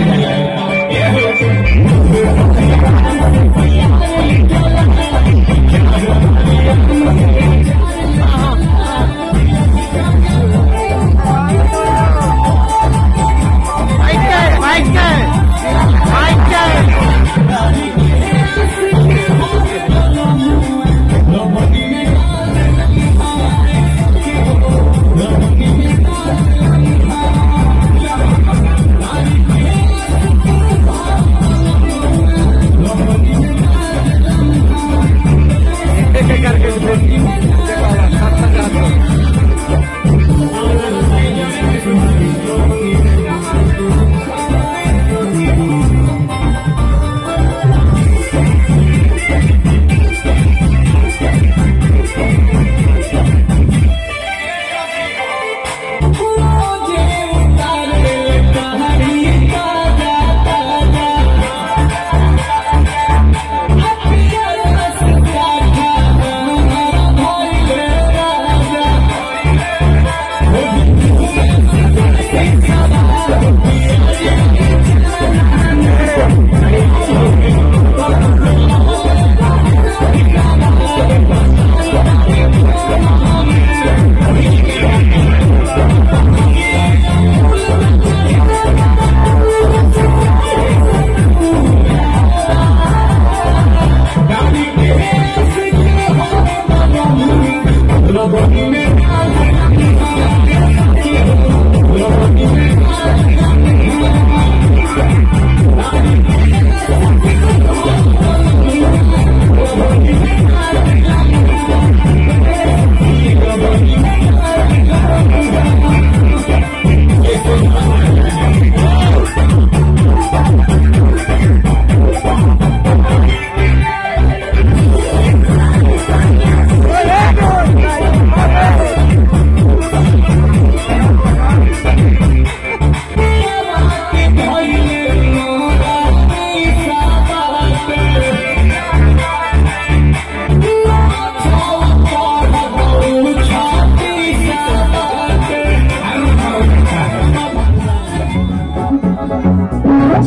Amen.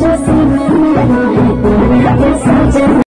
just